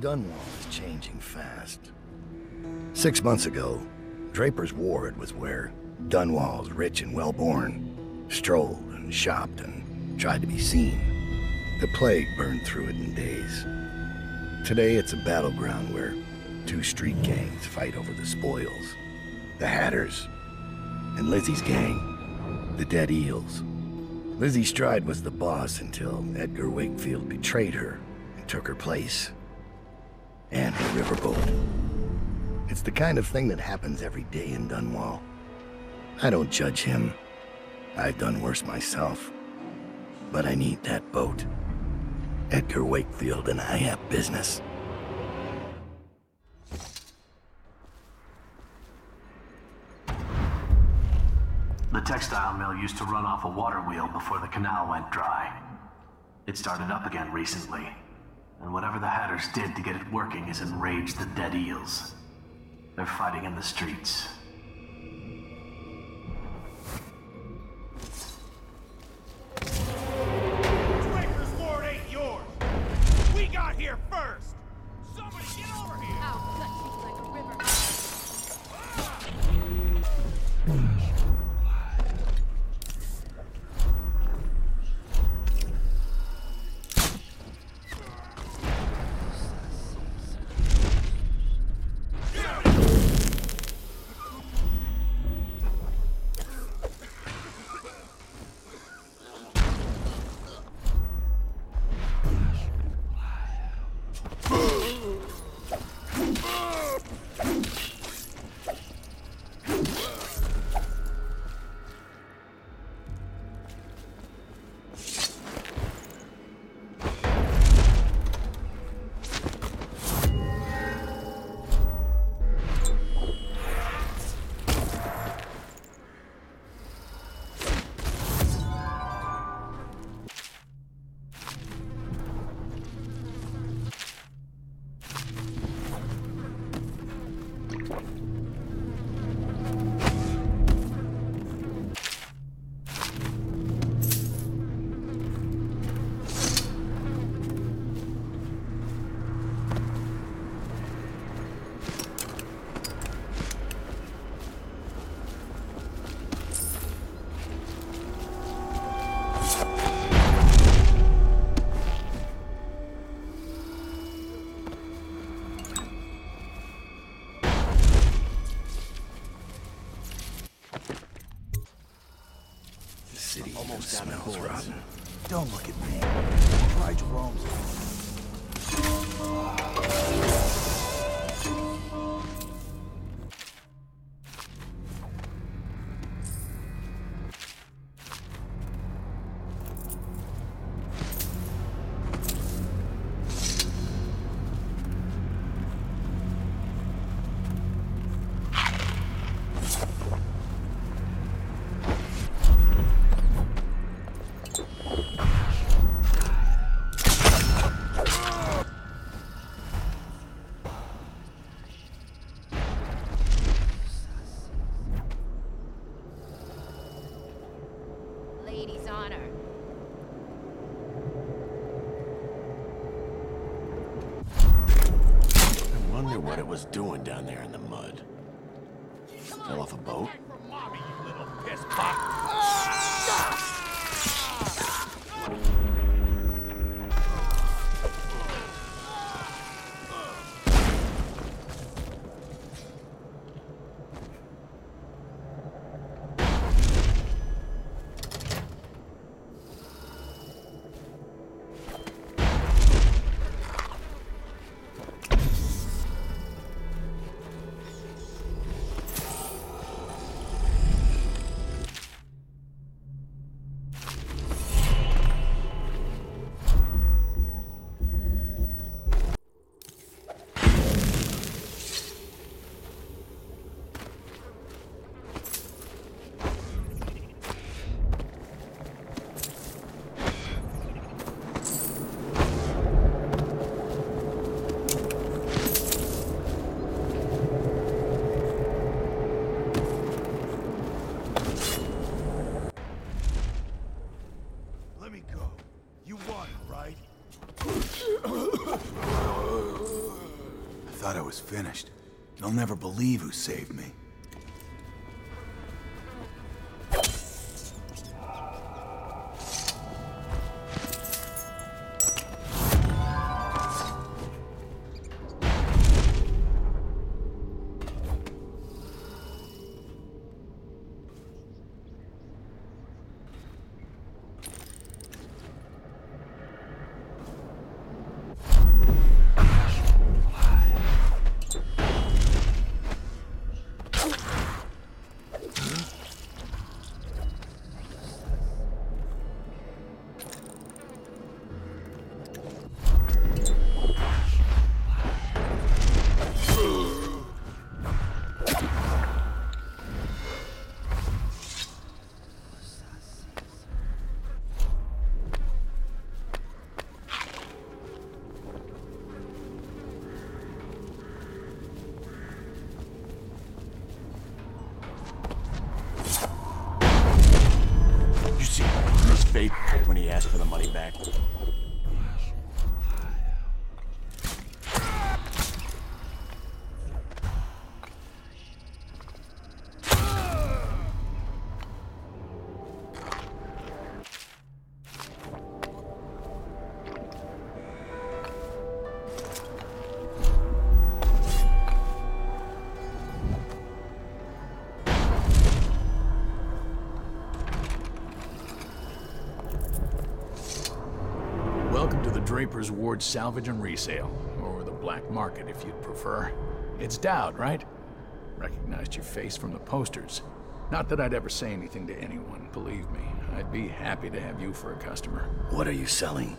Dunwall is changing fast. Six months ago, Draper's Ward was where Dunwall's rich and well-born strolled and shopped and tried to be seen. The plague burned through it in days. Today it's a battleground where two street gangs fight over the spoils. The Hatters and Lizzie's gang, the Dead Eels. Lizzie Stride was the boss until Edgar Wakefield betrayed her and took her place. And her riverboat. It's the kind of thing that happens every day in Dunwall. I don't judge him. I've done worse myself. But I need that boat. Edgar Wakefield and I have business. The textile mill used to run off a water wheel before the canal went dry. It started up again recently, and whatever the Hatters did to get it working has enraged the dead eels. They're fighting in the streets. Smells rotten. Don't look doing down there in the mud. Fell off a boat? Finished. You'll never believe who saved me. Draper's Ward Salvage and Resale, or the Black Market if you'd prefer. It's Daud, right? Recognized your face from the posters. Not that I'd ever say anything to anyone, believe me. I'd be happy to have you for a customer. What are you selling?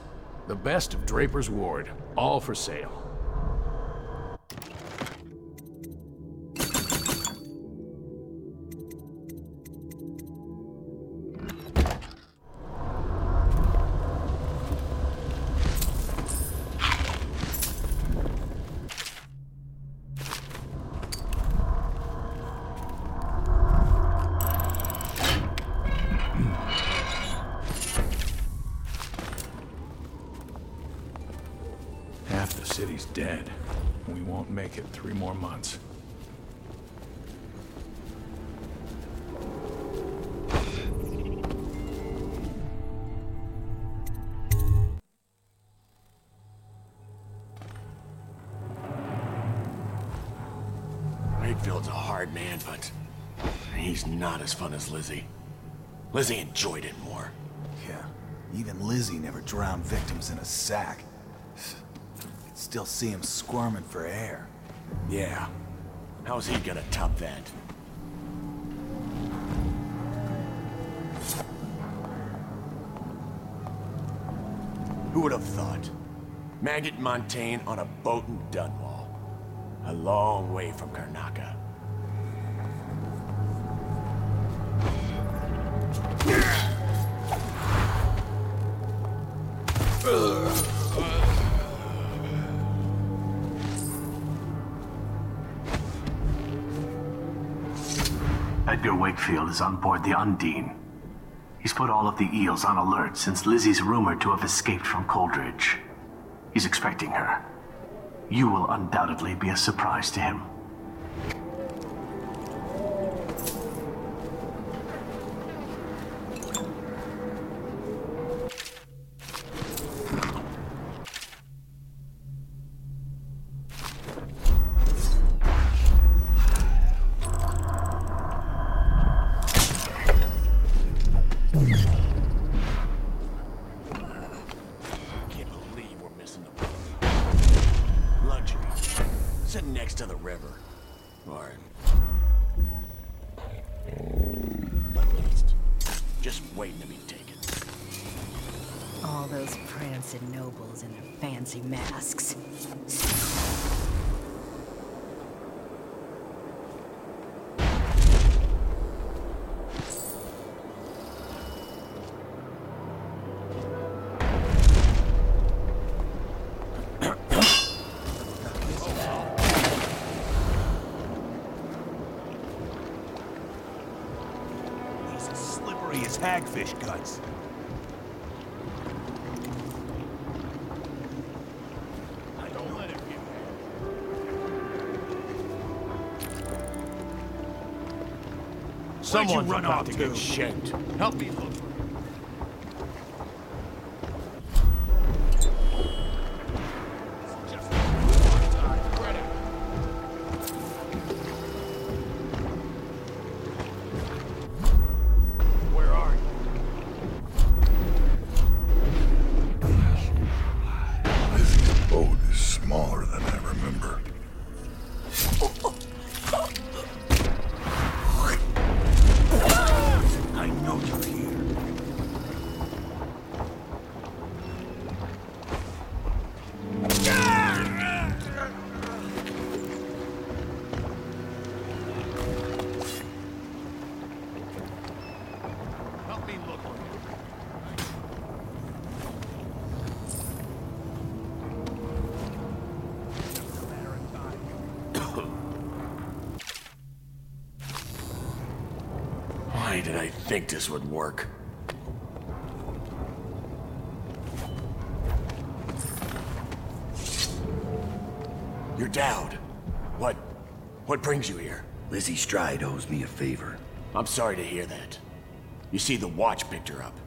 The best of Draper's Ward, all for sale. Three more months. Wakefield's a hard man, but he's not as fun as Lizzie. Lizzie enjoyed it more. Yeah, even Lizzie never drowned victims in a sack. Still see him squirming for air. Yeah. How's he gonna top that? Who would have thought? Maggot Montaigne on a boat in Dunwall. A long way from Karnaca. Wakefield is on board the Undine. He's put all of the eels on alert since Lizzie's rumored to have escaped from Coldridge. He's expecting her. You will undoubtedly be a surprise to him. Someone's run about off to to? get shanked. Help me look. Just spread out. Where are you? Lizzie's oh, boat is smaller than I remember. Think this would work? You're Daud. What... what brings you here? Lizzie Stride owes me a favor. I'm sorry to hear that. You see, the watch picked her up.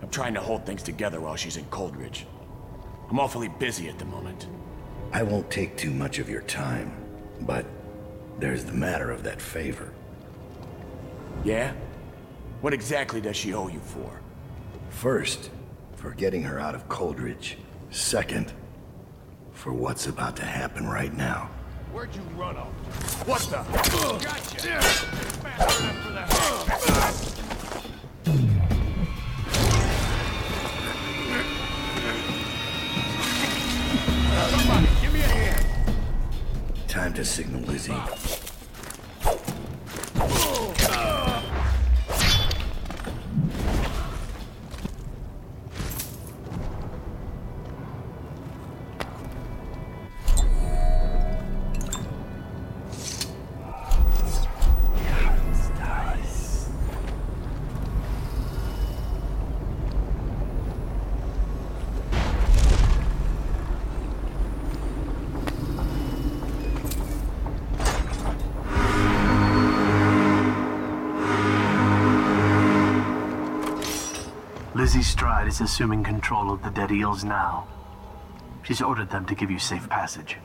I'm trying to hold things together while she's in Coldridge. I'm awfully busy at the moment. I won't take too much of your time, but there's the matter of that favor. Yeah? What exactly does she owe you for? First, for getting her out of Coldridge. Second, for what's about to happen right now. Where'd you run off? What the? Gotcha! Faster enough for. Somebody, give me a hand! Time to signal Lizzie. Is assuming control of the Dead Eels now. She's ordered them to give you safe passage.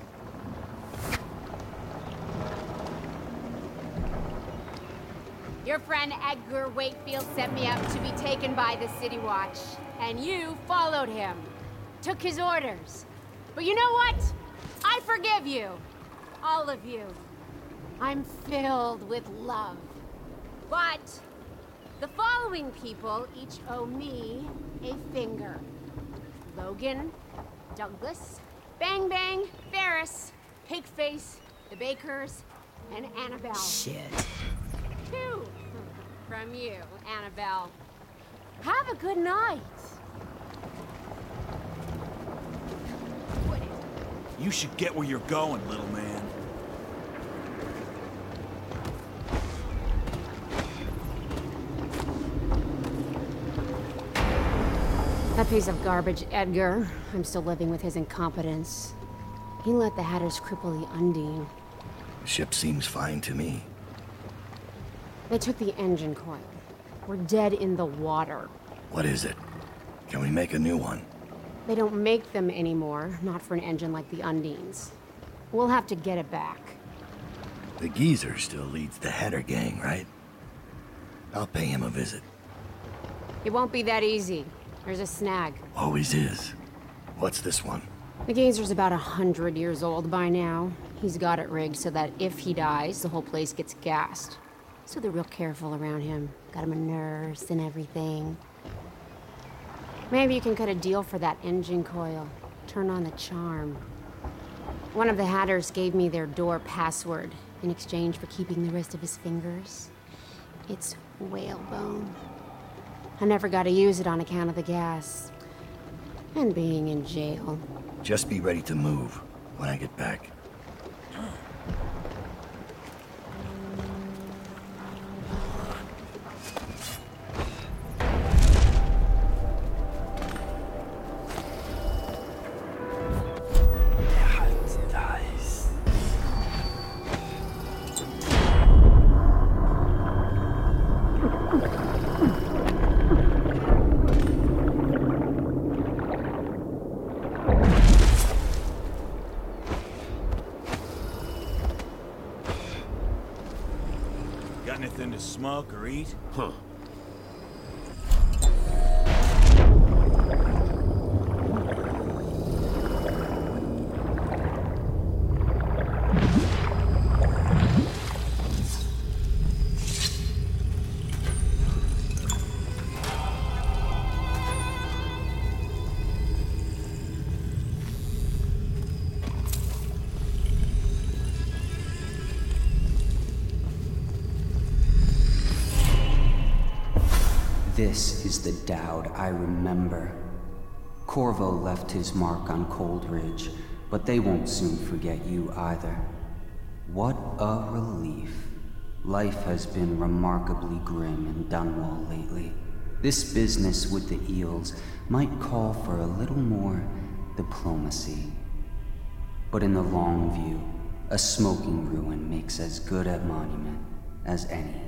Your friend Edgar Wakefield sent me up to be taken by the City Watch, and you followed him. Took his orders. But you know what? I forgive you. All of you. I'm filled with love. But the following people each owe me a finger. Logan, Douglas, Bang Bang, Ferris, Pigface, the Bakers, and Annabelle. Shit. Two from you, Annabelle. Have a good night. You should get where you're going, little man. That piece of garbage, Edgar. I'm still living with his incompetence. He let the Hatters cripple the Undine. Ship seems fine to me. They took the engine coil. We're dead in the water. What is it? Can we make a new one? They don't make them anymore, not for an engine like the Undines. We'll have to get it back. The geezer still leads the Hatter gang, right? I'll pay him a visit. It won't be that easy. There's a snag. Always is. What's this one? The Gazer's about a hundred years old by now. He's got it rigged so that if he dies, the whole place gets gassed. So they're real careful around him. Got him a nurse and everything. Maybe you can cut a deal for that engine coil. Turn on the charm. One of the Hatters gave me their door password in exchange for keeping the rest of his fingers. It's whalebone. I never got to use it on account of the gas. And being in jail. Just be ready to move when I get back. This is the Daud I remember. Corvo left his mark on Coldridge, but they won't soon forget you either. What a relief. Life has been remarkably grim in Dunwall lately. This business with the eels might call for a little more diplomacy. But in the long view, a smoking ruin makes as good a monument as any.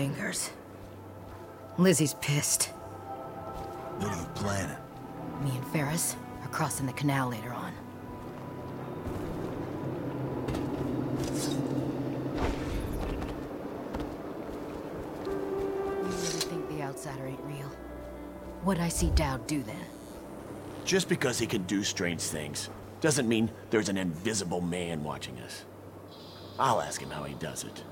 Fingers. Lizzie's pissed. What are you planning? Me and Ferris are crossing the canal later on. You really think the outsider ain't real? What'd I see Daud do then? Just because he can do strange things doesn't mean there's an invisible man watching us. I'll ask him how he does it.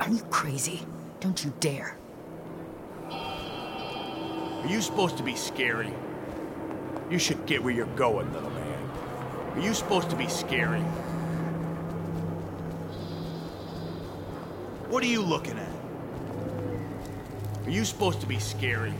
Are you crazy? Don't you dare. Are you supposed to be scary? You should get where you're going, little man. Are you supposed to be scary? What are you looking at? Are you supposed to be scary?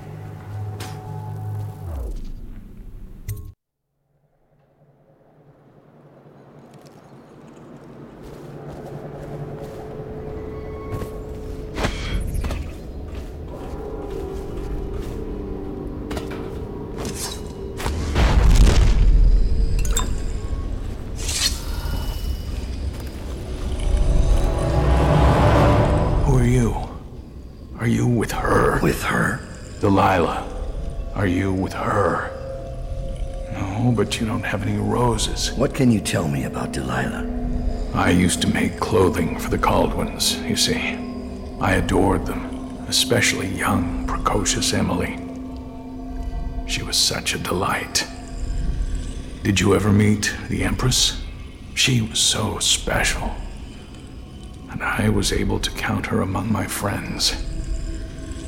Roses. What can you tell me about Delilah? I used to make clothing for the Kaldwins, you see. I adored them, especially young, precocious Emily. She was such a delight. Did you ever meet the Empress? She was so special. And I was able to count her among my friends.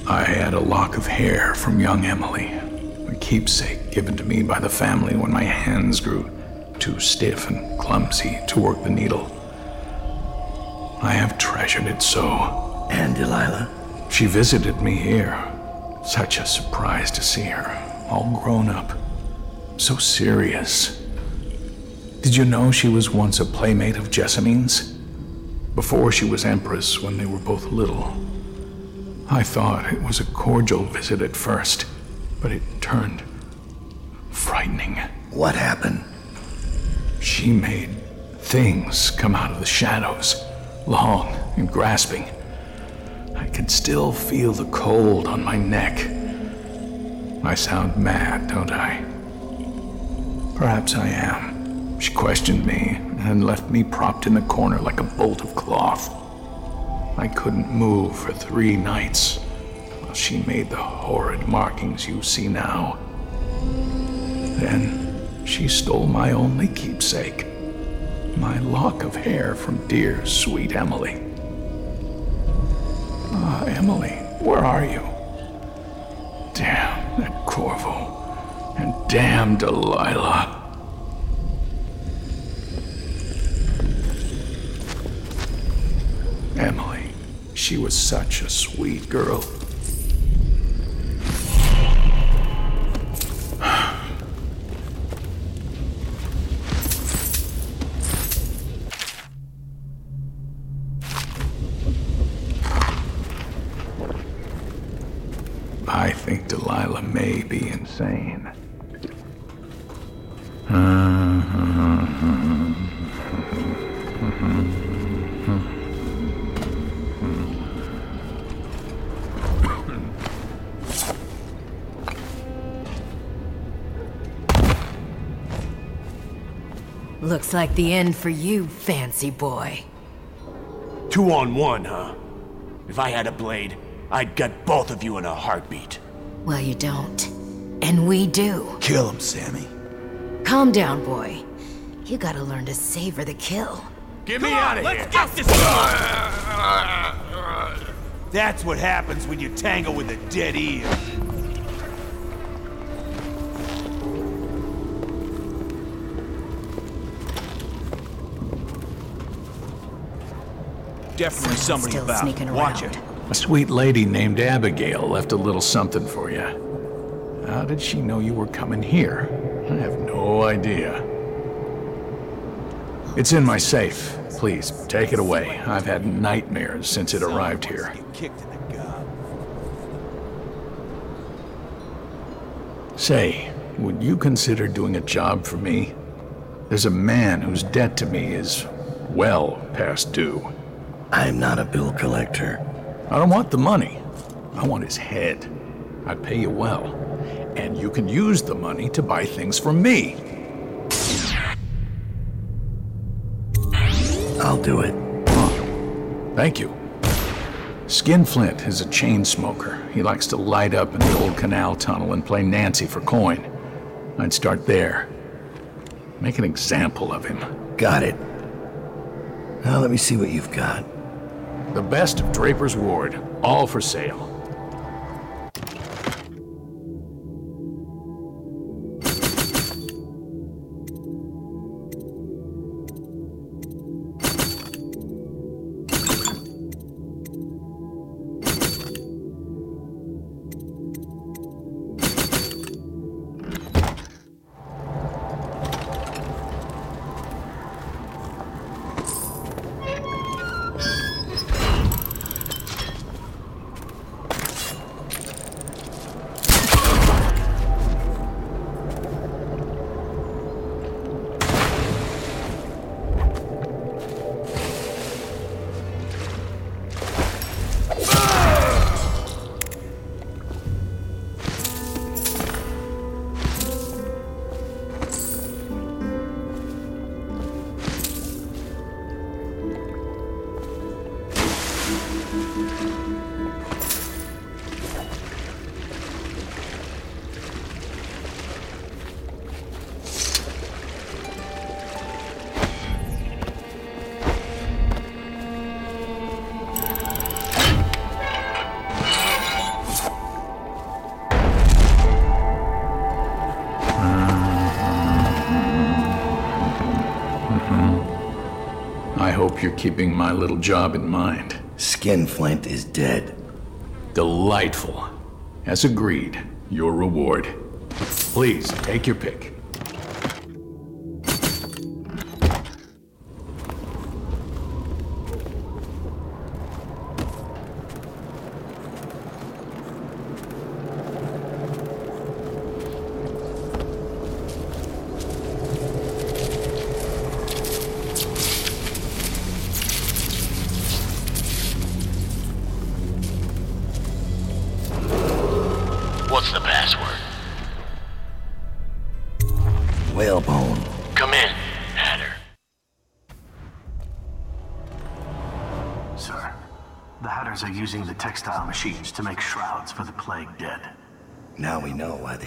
I had a lock of hair from young Emily, a keepsake given to me by the family when my hands grew too stiff and clumsy to work the needle. I have treasured it so. And Delilah? She visited me here. Such a surprise to see her, all grown up. So serious. Did you know she was once a playmate of Jessamine's? Before she was Empress, when they were both little. I thought it was a cordial visit at first, but it turned frightening. What happened? She made things come out of the shadows, long and grasping. I can still feel the cold on my neck. I sound mad, don't I? Perhaps I am. She questioned me and left me propped in the corner like a bolt of cloth. I couldn't move for three nights while she made the horrid markings you see now. Then she stole my only keepsake, my lock of hair from dear, sweet Emily. Ah, Emily, where are you? Damn that Corvo. And damn Delilah. Emily, she was such a sweet girl. Like the end for you, fancy boy. Two on one, huh? If I had a blade, I'd gut both of you in a heartbeat. Well, you don't. And we do. Kill him, Sammy. Calm down, boy. You gotta learn to savor the kill. Get Come me out of here! let's get this That's what happens when you tangle with a dead eel. Definitely somebody Still about. sneaking Watch it. A sweet lady named Abigail left a little something for you. How did she know you were coming here? I have no idea. It's in my safe. Please, take it away. I've had nightmares since it arrived here. Get kicked in the gut. Say, would you consider doing a job for me? There's a man whose debt to me is well past due. I'm not a bill collector. I don't want the money. I want his head. I'd pay you well. And you can use the money to buy things from me. I'll do it. Thank you. Skinflint is a chain smoker. He likes to light up in the old canal tunnel and play Nancy for coin. I'd start there. Make an example of him. Got it. Now let me see what you've got. The best of Draper's Ward, all for sale. Hope you're keeping my little job in mind. Skinflint is dead. Delightful. As agreed, your reward. Please, take your pick.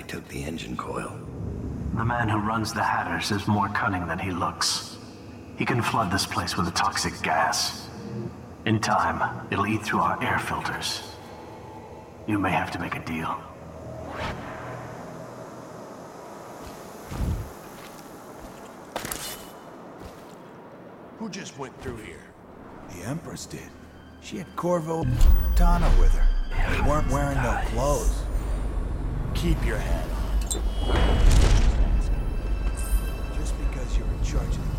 Took the engine coil. The man who runs the Hatters is more cunning than he looks. He can flood this place with a toxic gas. In time, it'll eat through our air filters. You may have to make a deal. Who just went through here? The Empress did. She had Corvo Attano with her. They weren't wearing no clothes. Keep your head on. Just because you're in charge of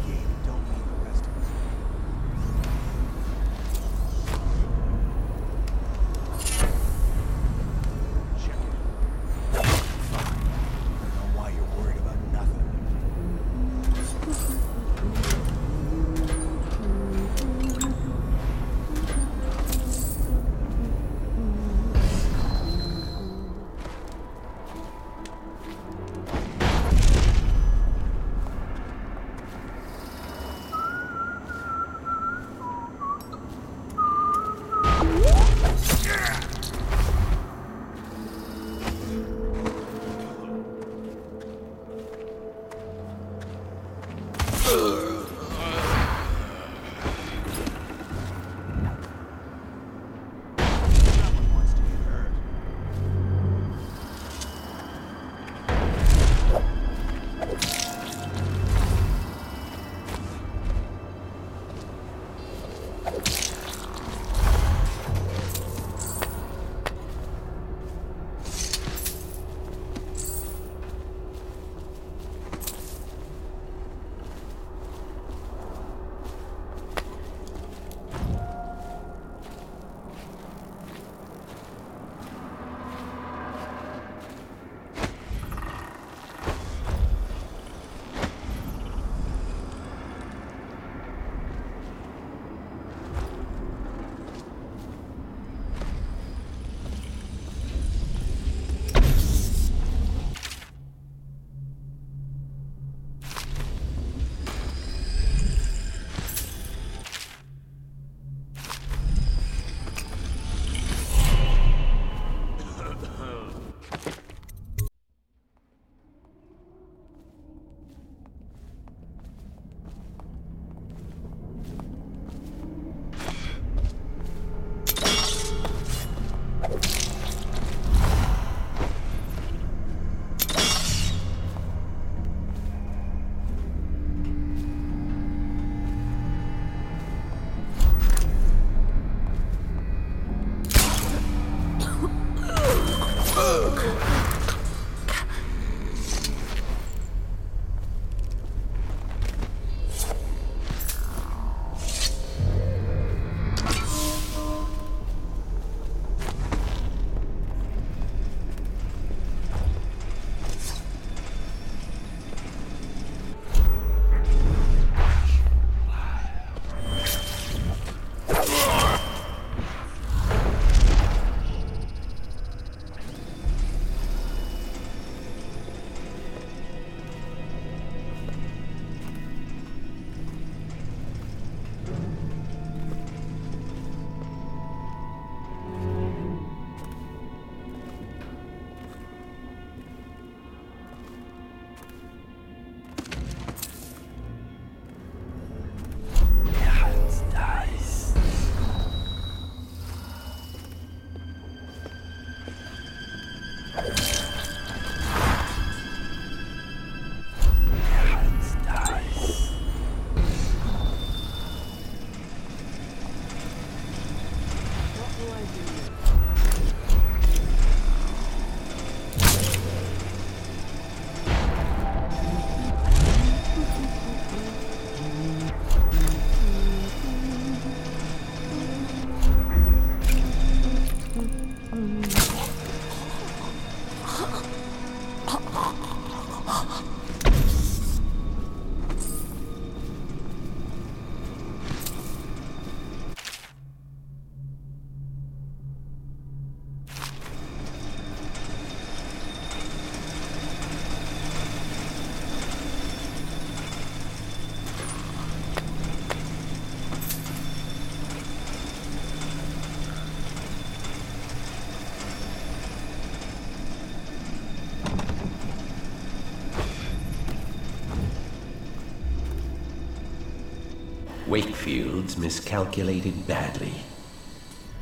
Miscalculated badly.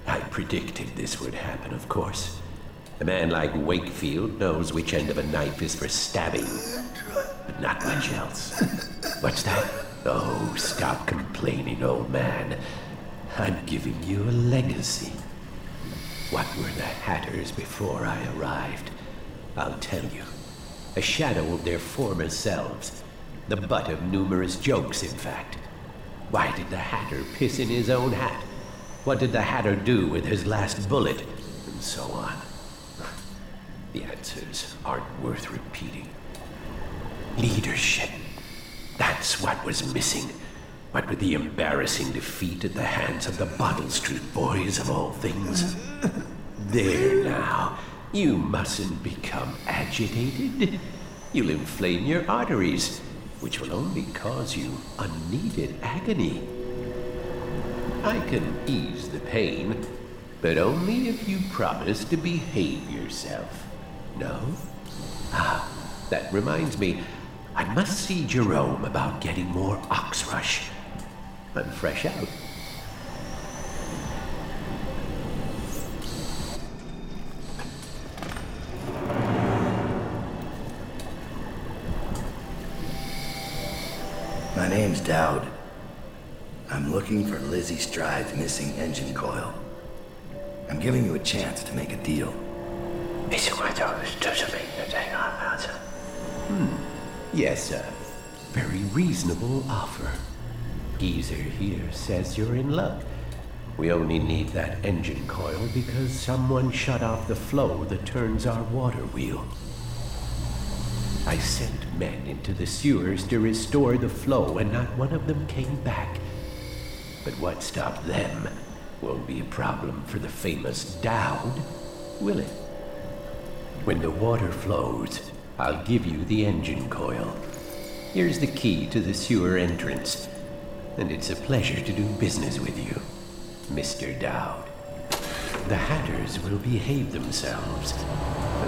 I predicted this would happen, of course. A man like Wakefield knows which end of a knife is for stabbing, but not much else. What's that? Oh, stop complaining, old man. I'm giving you a legacy. What were the Hatters before I arrived? I'll tell you. A shadow of their former selves. The butt of numerous jokes, in fact. Why did the Hatter piss in his own hat? What did the Hatter do with his last bullet? And so on. The answers aren't worth repeating. Leadership. That's what was missing. What with the embarrassing defeat at the hands of the Bottle Street Boys of all things. There now. You mustn't become agitated. You'll inflame your arteries, which will only cause you unneeded agony. I can ease the pain, but only if you promise to behave yourself. No? Ah, that reminds me. I must see Jerome about getting more Oxrush. I'm fresh out. Name's Daud. I'm looking for Lizzie Stride's missing engine coil. I'm giving you a chance to make a deal. Hmm. Yes, sir. very reasonable offer. Geezer here says you're in luck. We only need that engine coil because someone shut off the flow that turns our water wheel. I sent men into the sewers to restore the flow, and not one of them came back. But what stopped them won't be a problem for the famous Daud, will it? When the water flows, I'll give you the engine coil. Here's the key to the sewer entrance, and it's a pleasure to do business with you, Mr. Daud. The Hatters will behave themselves,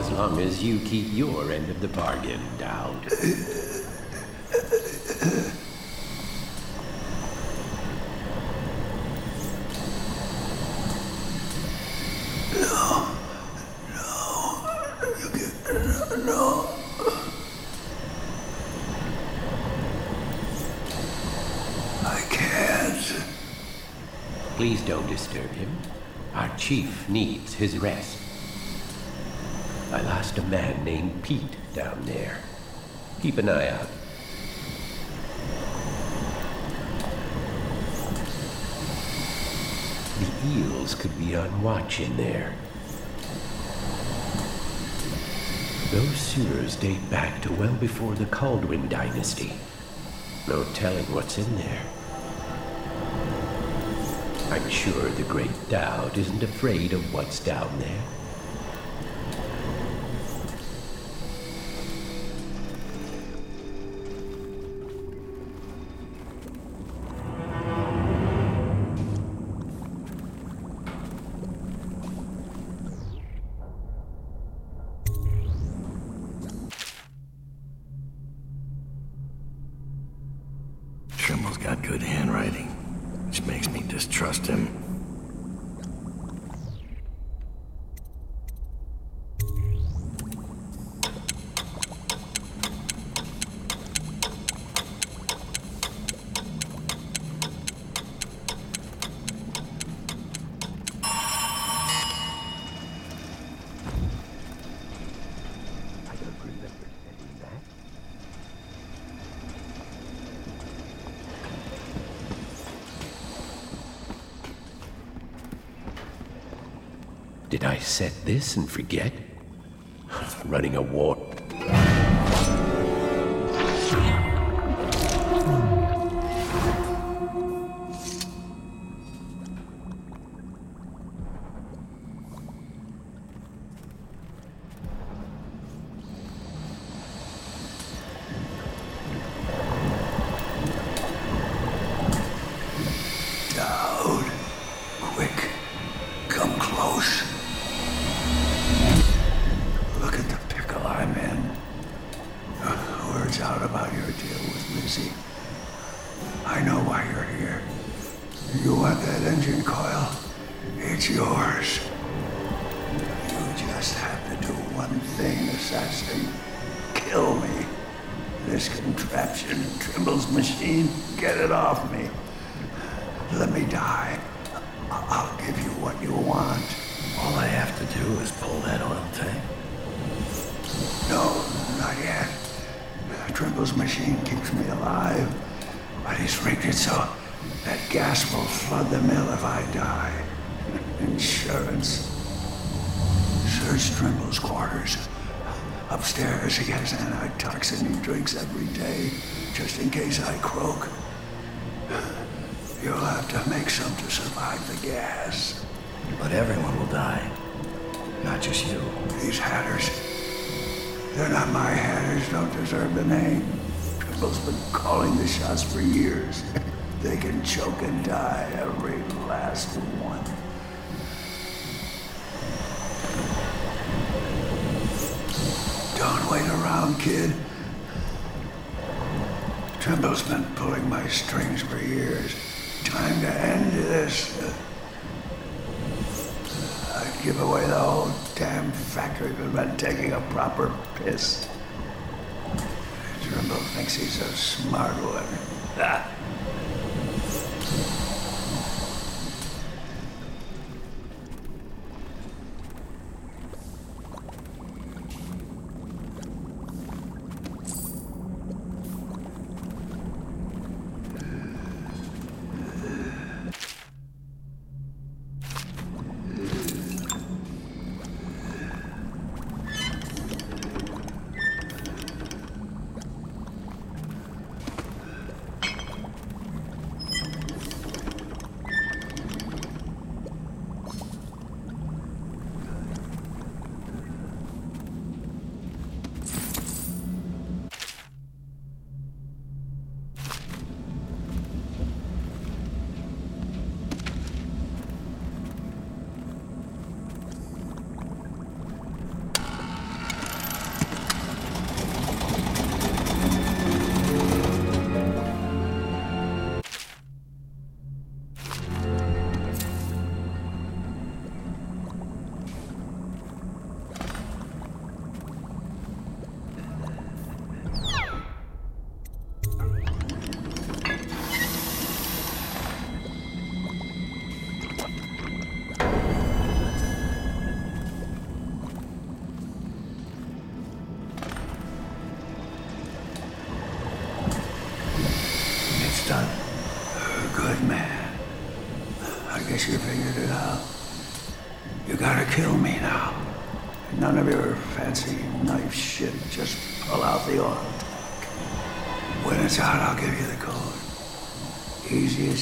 as long as you keep your end of the bargain, Daud. No. I can't. Please don't disturb him. Our chief needs his rest. I lost a man named Pete down there. Keep an eye out. The eels could be on watch in there. Those sewers date back to well before the Kaldwin dynasty. No telling what's in there. I'm sure the great Daud isn't afraid of what's down there. Did I set this and forget? Running a war. kid. Tremble's been pulling my strings for years. Time to end this. I'd give away the whole damn factory if I'd taking a proper piss. Tremble thinks he's a smart one.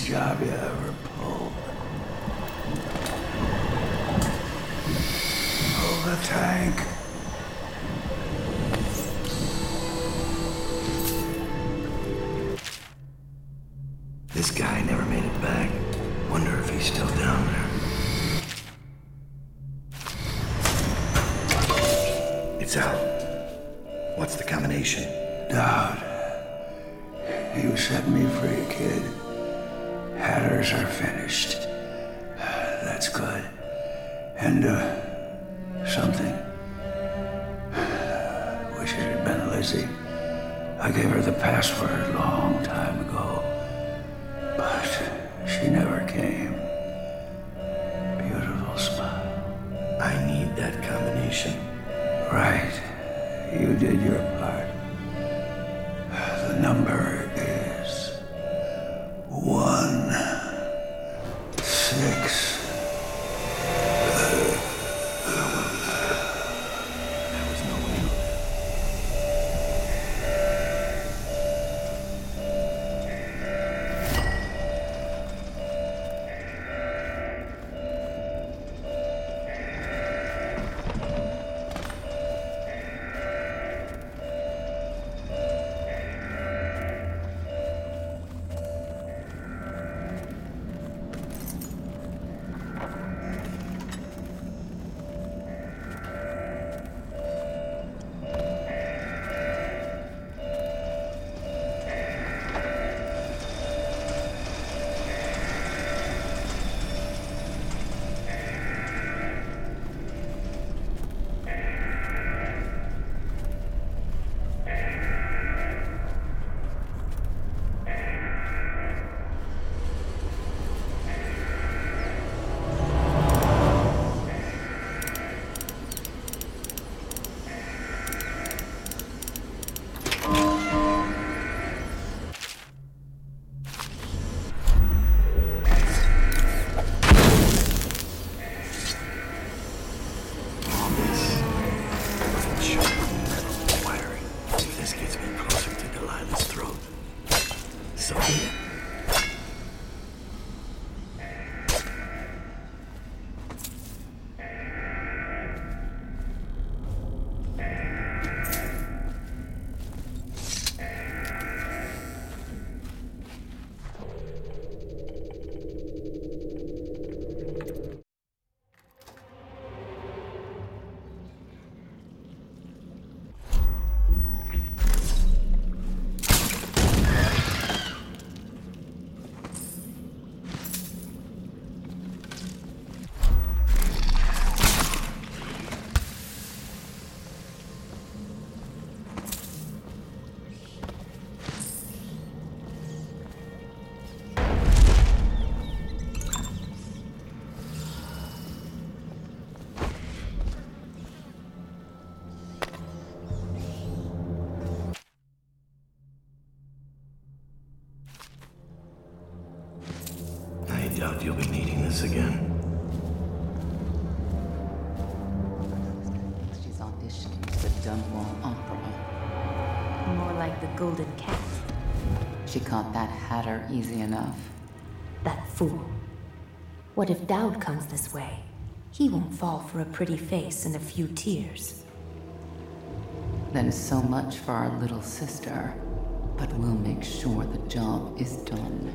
job, yeah. Easy enough. That fool. What if Daud comes this way? He won't fall for a pretty face and a few tears. Then so much for our little sister. But we'll make sure the job is done.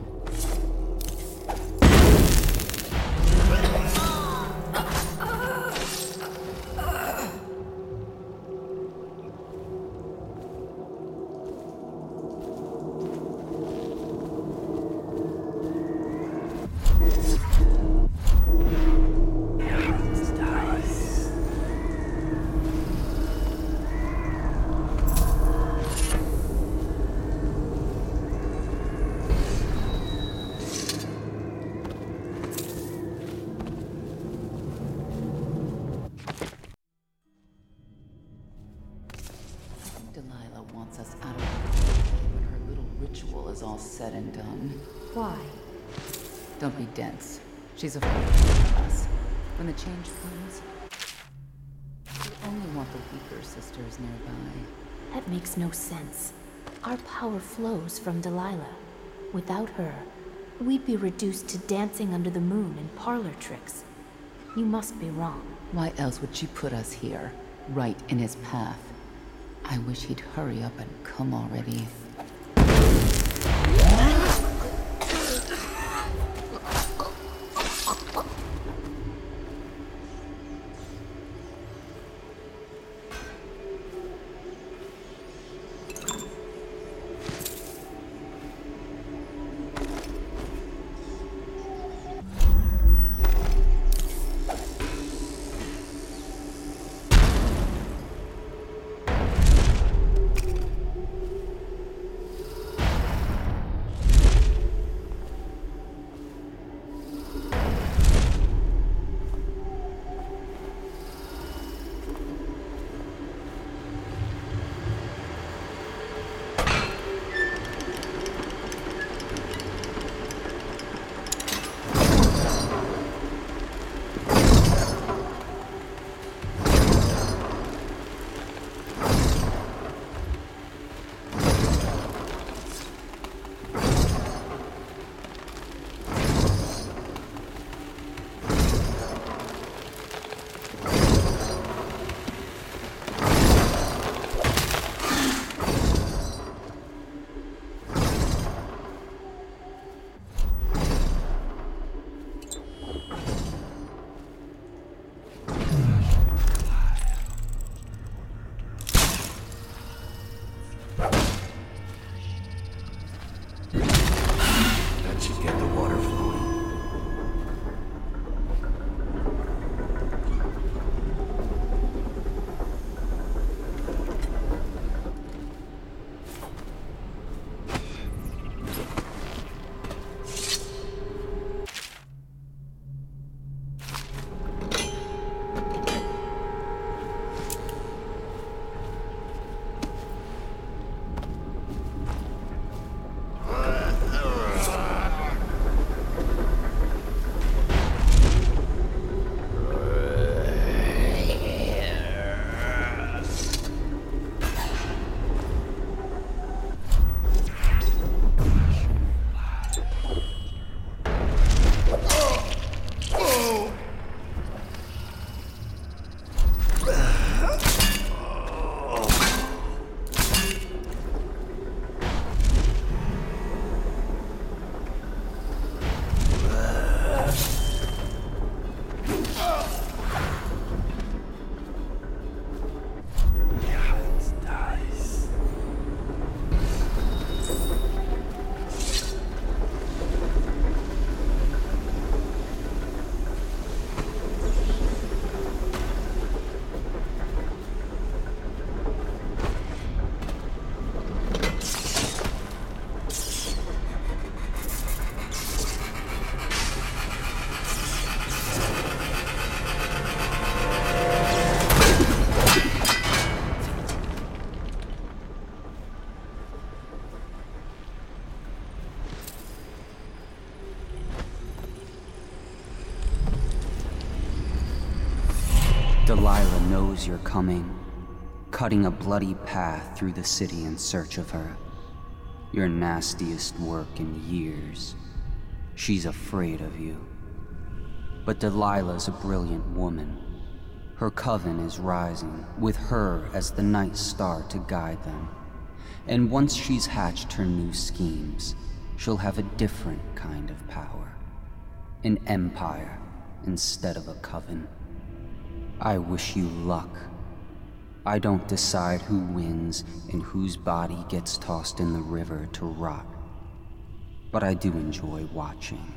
We only want the weaker sisters nearby. That makes no sense. Our power flows from Delilah. Without her, we'd be reduced to dancing under the moon and parlor tricks. You must be wrong. Why else would she put us here, right in his path? I wish he'd hurry up and come already. Knows you're coming, cutting a bloody path through the city in search of her. Your nastiest work in years. She's afraid of you. But Delilah's a brilliant woman. Her coven is rising, with her as the night star to guide them. And once she's hatched her new schemes, she'll have a different kind of power. An empire instead of a coven. I wish you luck. I don't decide who wins and whose body gets tossed in the river to rot. But I do enjoy watching.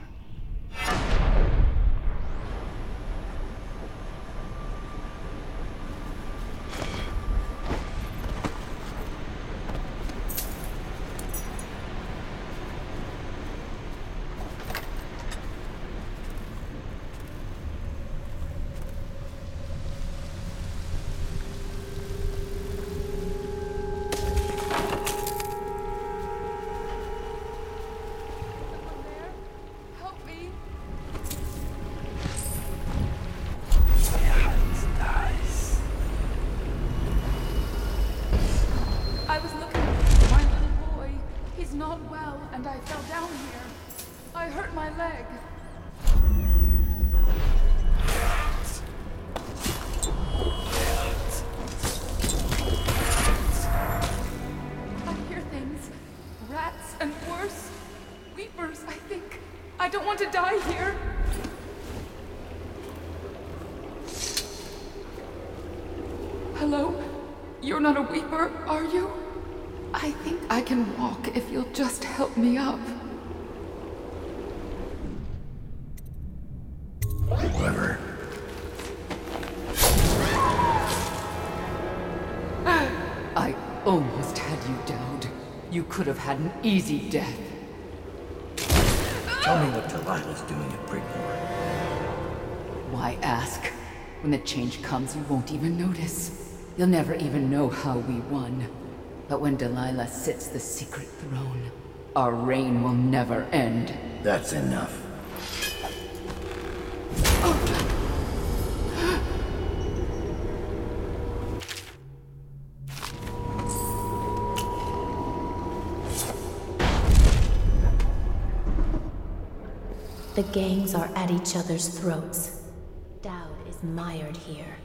Die here. Hello? You're not a weeper, are you? I think I can walk if you'll just help me up. Whoever. I almost had you, Daud. You could have had an easy death. Tell me what Doing at Brigmore. Why ask? When the change comes, you won't even notice. You'll never even know how we won. But when Delilah sits the secret throne, our reign will never end. That's enough. The gangs are at each other's throats. Daud is mired here.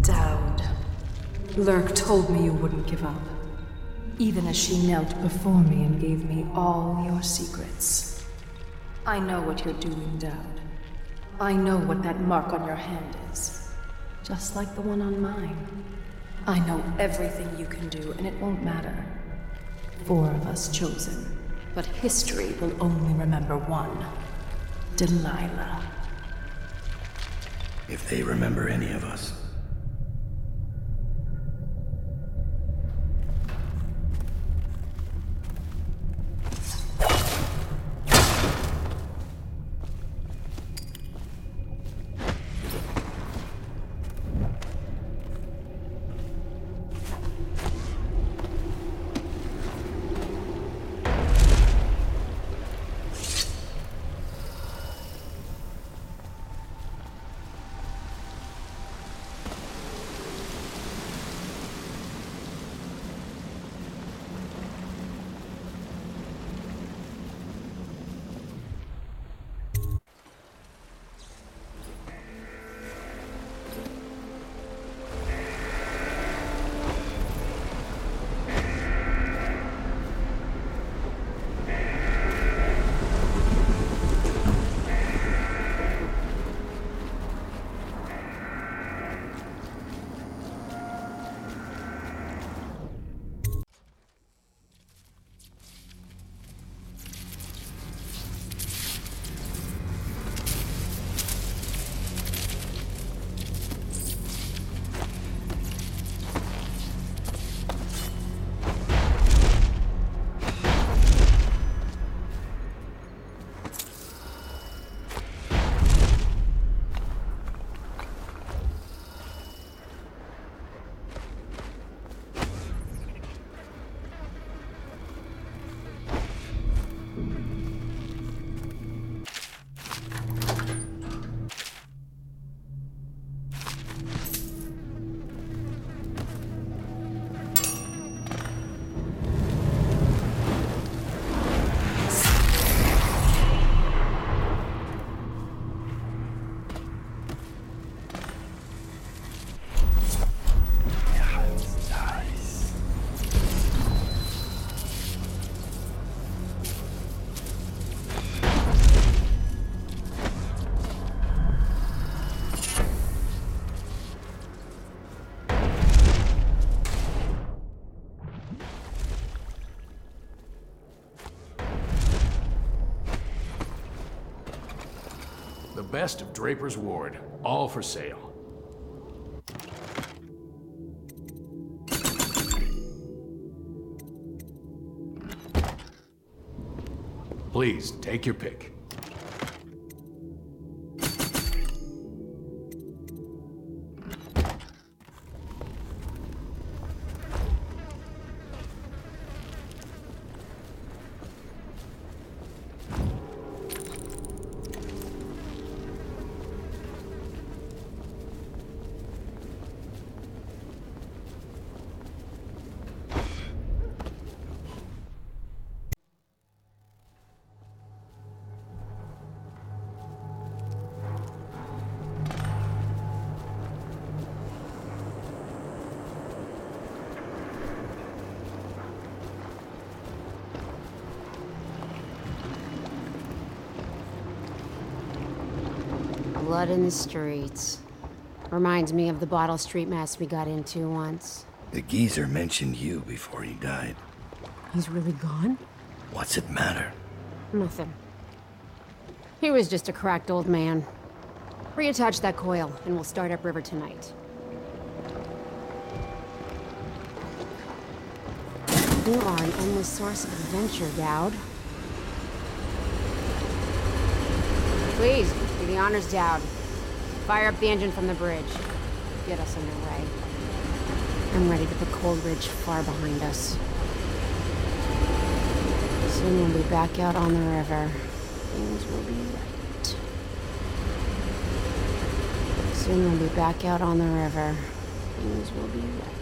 Daud. Lurk told me you wouldn't give up. Even as she knelt before me and gave me all your secrets. I know what you're doing, Daud. I know what that mark on your hand is. Just like the one on mine. I know everything you can do, and it won't matter. Four of us chosen, but history will only remember one Delilah. If they remember any of us. Best of Draper's Ward, all for sale. Please, take your pick. Blood in the streets. Reminds me of the Bottle Street mess we got into once. The geezer mentioned you before he died. He's really gone? What's it matter? Nothing. He was just a cracked old man. Reattach that coil, and we'll start upriver tonight. You are an endless source of adventure, Daud. Please, the honors, Daud. Fire up the engine from the bridge. Get us underway. I'm ready to put Coldridge far behind us. Soon we'll be back out on the river. Things will be right. Soon we'll be back out on the river. Things will be right.